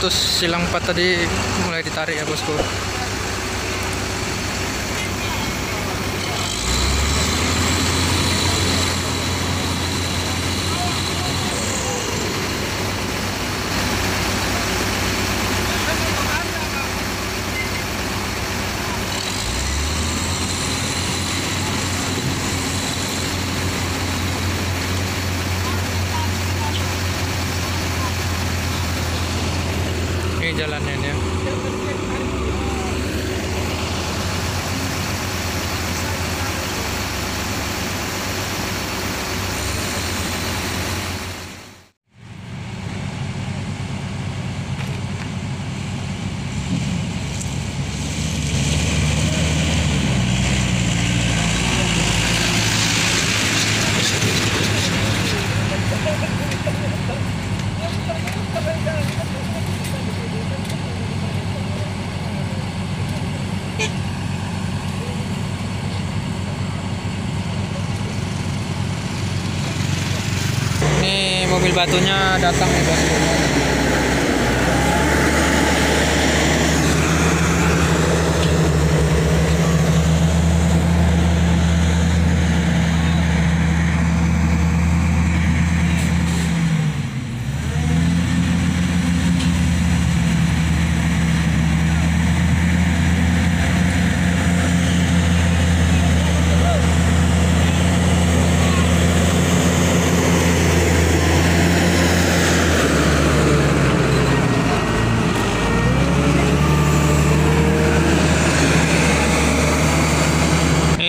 putus silang 4 tadi mulai ditarik ya bosku ini jalannya ya ini mobil batunya datang nih bosku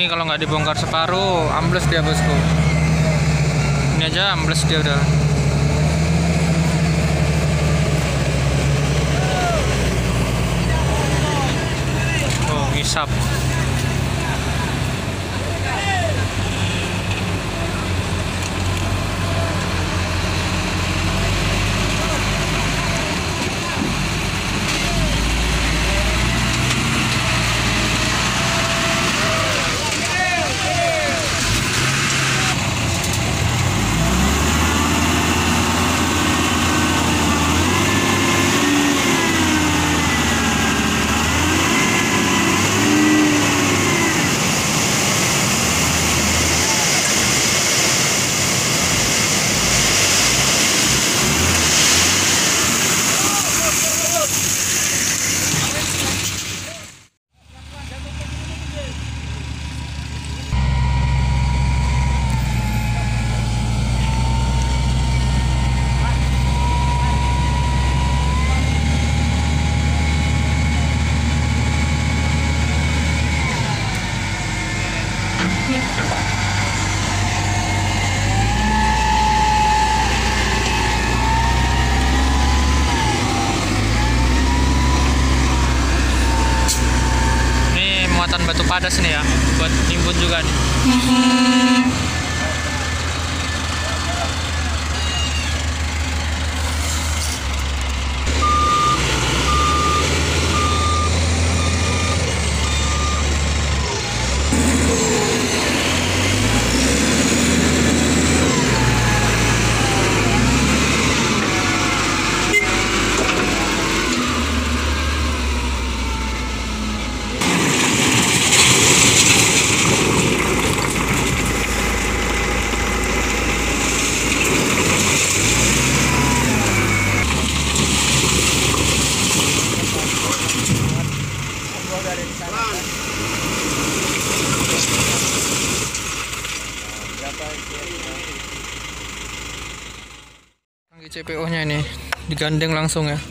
ini kalau nggak dibongkar separuh ambles dia bosku. Ini aja ambles dia udah. Oh ngisap padas nih ya buat timbun juga nih CPO nya ini. Digandeng langsung ya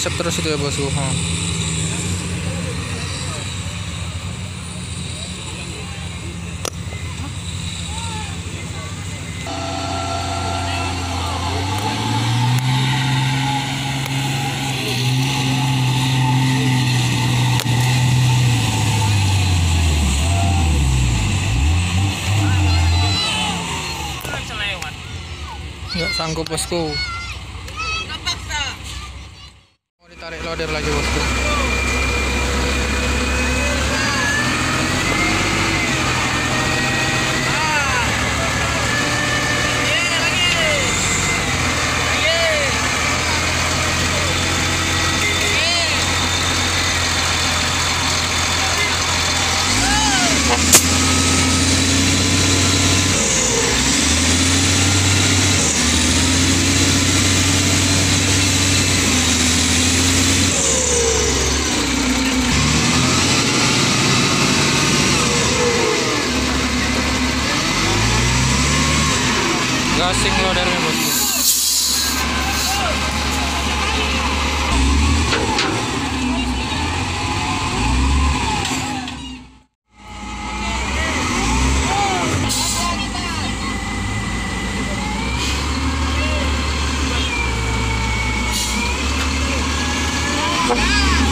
isep terus itu ya bosku Hmm. nggak sanggup bosku mau ditarik loader lagi bosku gasing loader में बदलूँ Yeah!